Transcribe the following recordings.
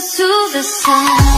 to the sun.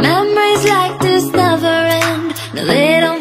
Memories like this never end. No, they don't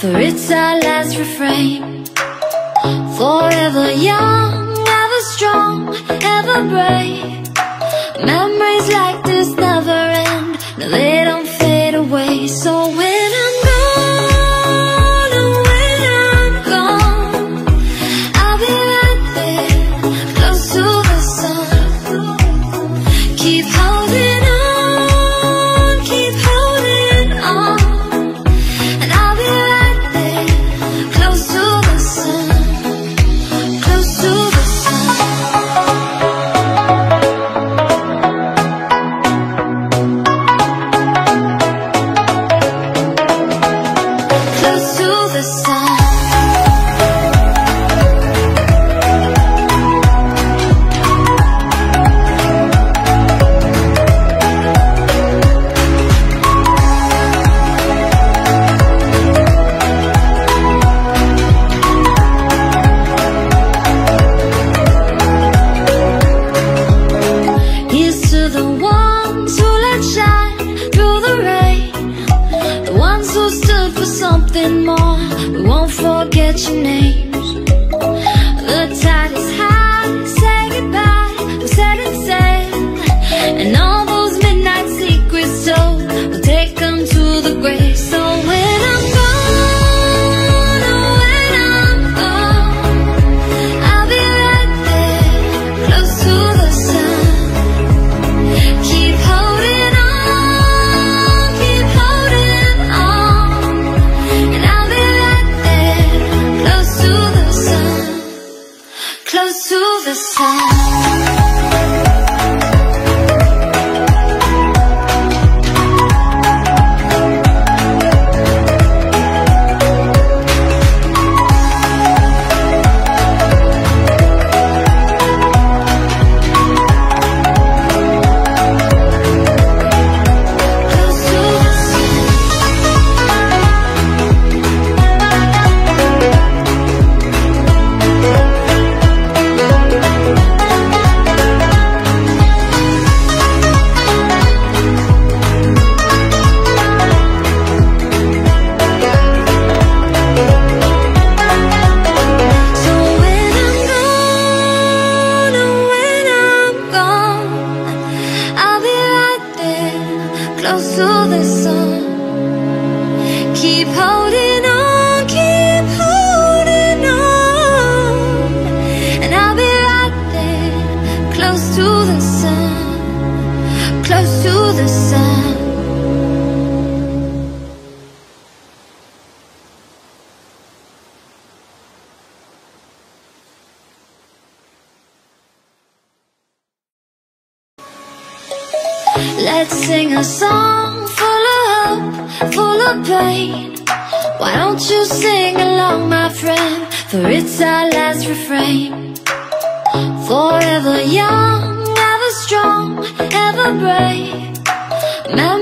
For it's our last refrain. Forever young, ever strong, ever brave. Memories like this never end. No, Forever young, ever strong, ever brave. Mem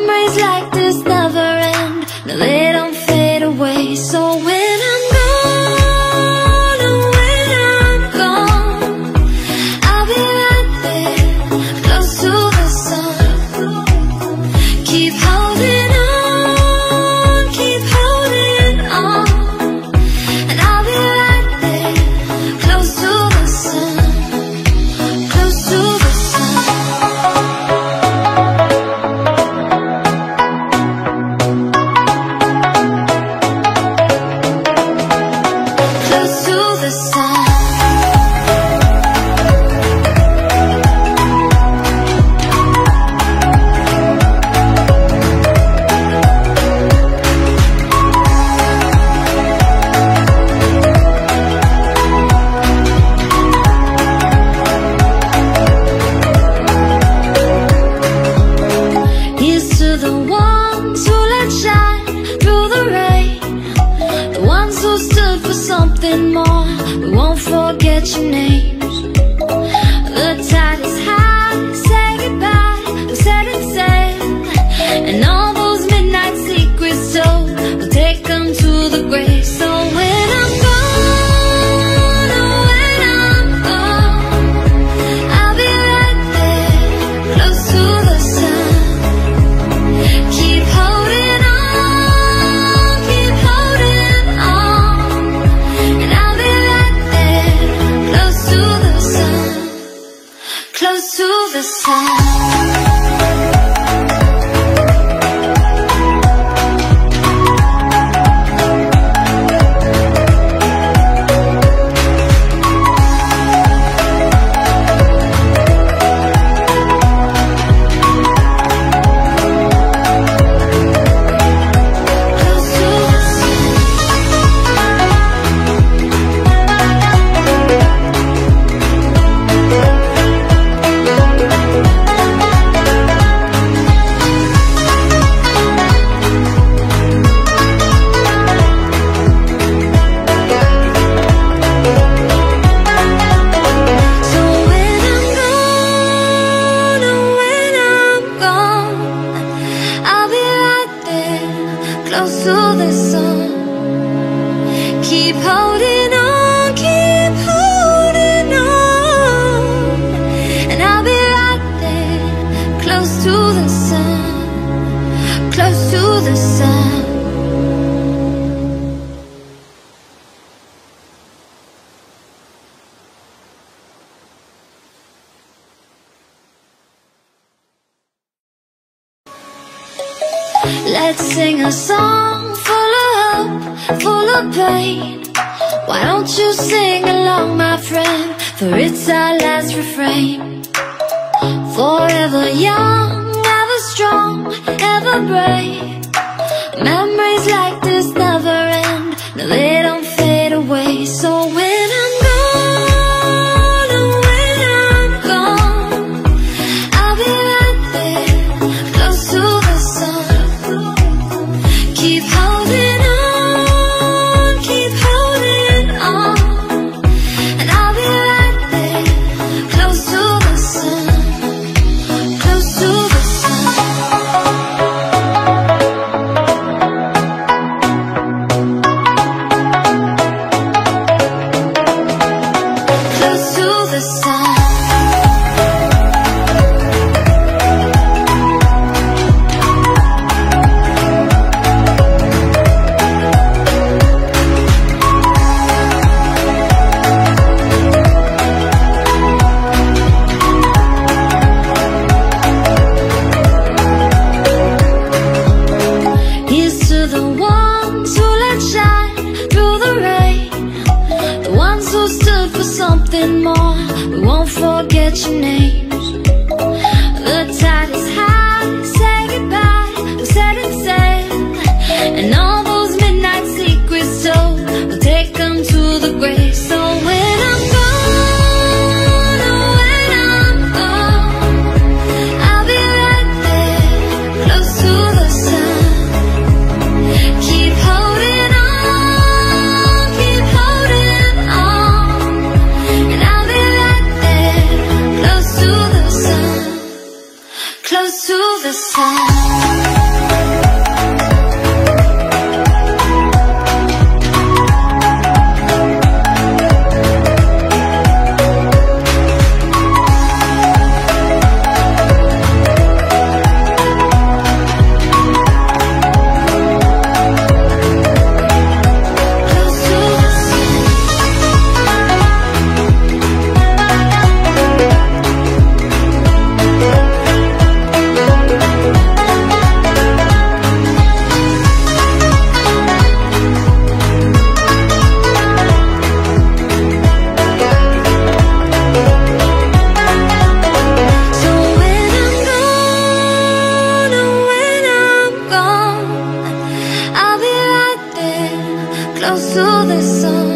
close to the sun.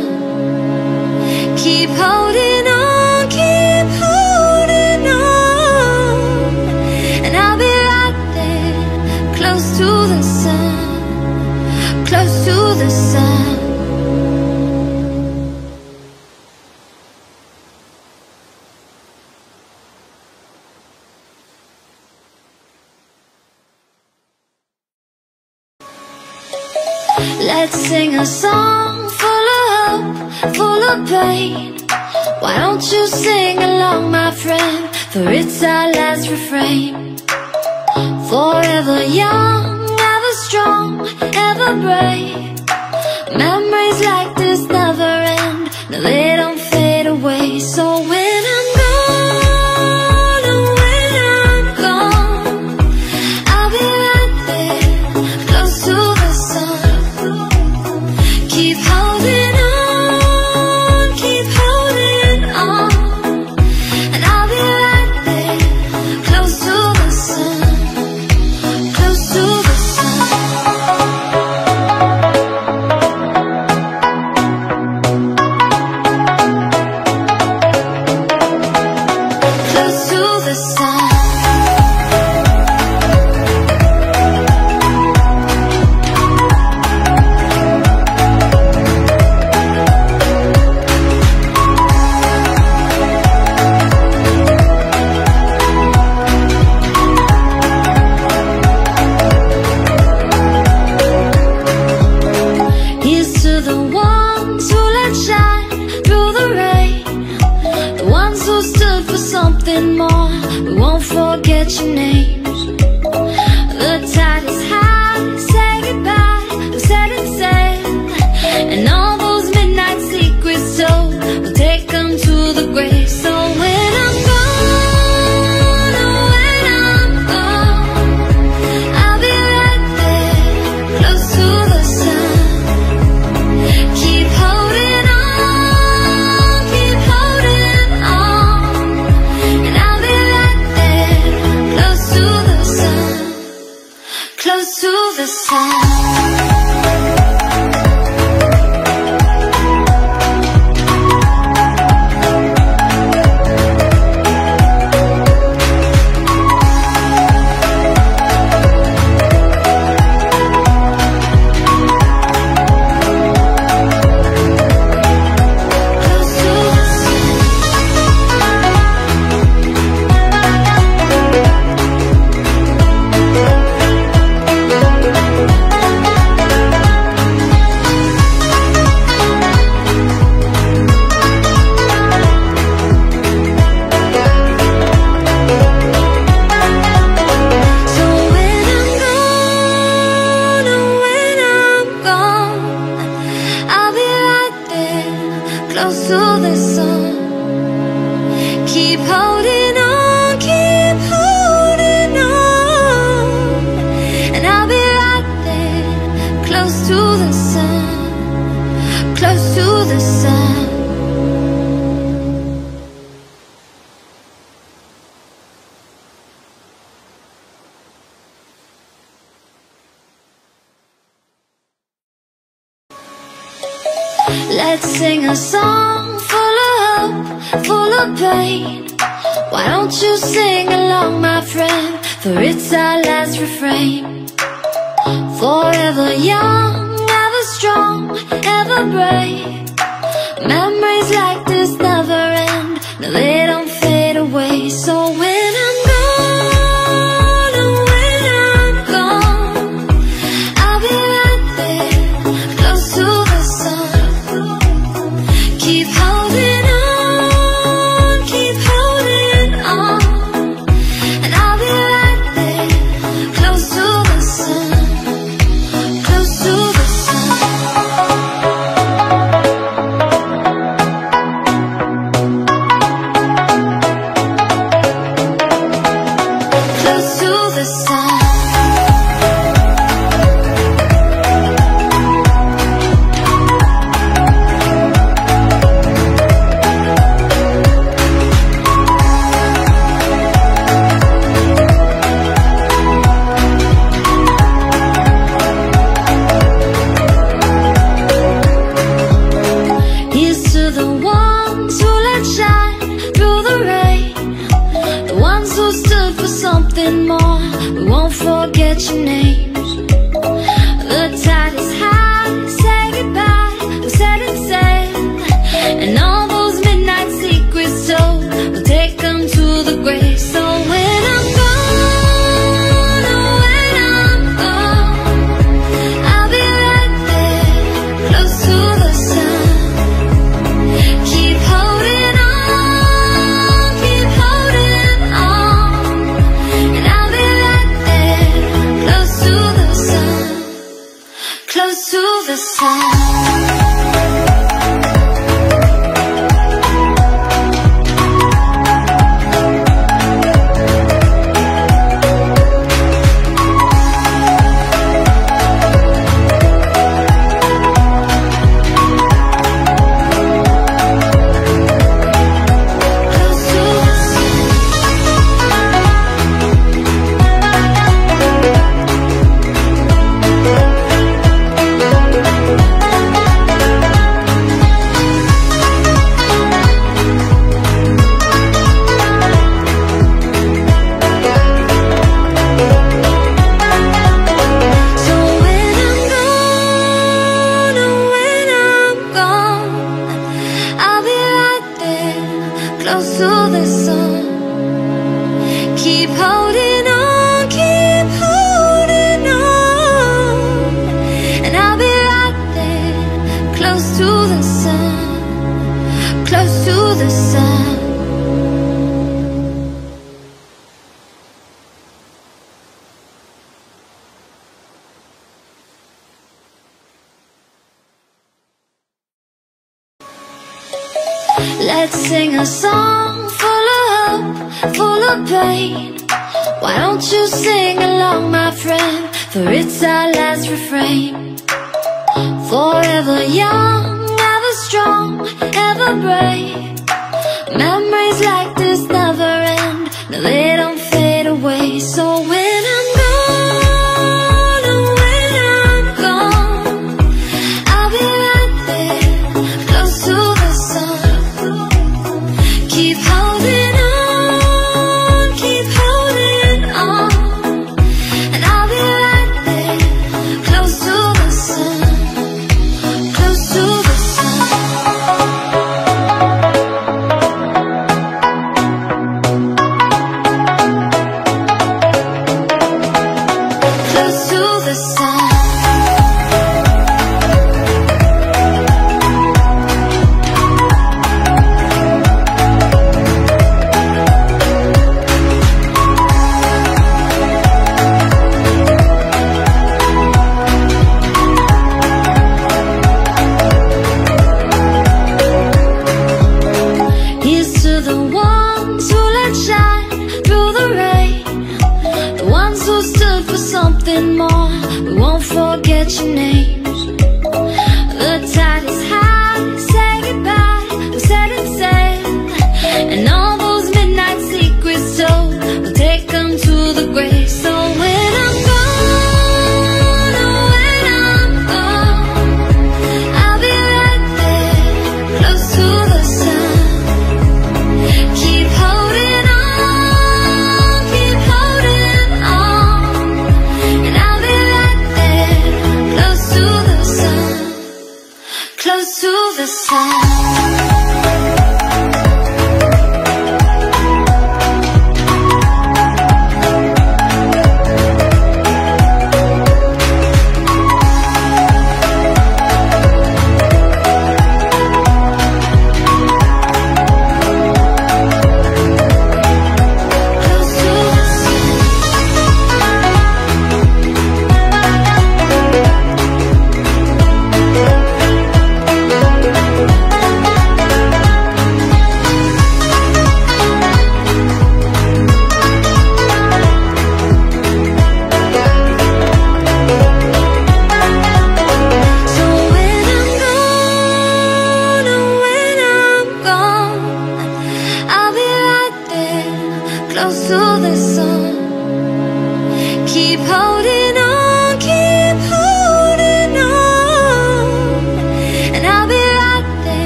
Won't you sing along, my friend? For it's our last refrain. Forever young, ever strong, ever brave. Memories like this never end.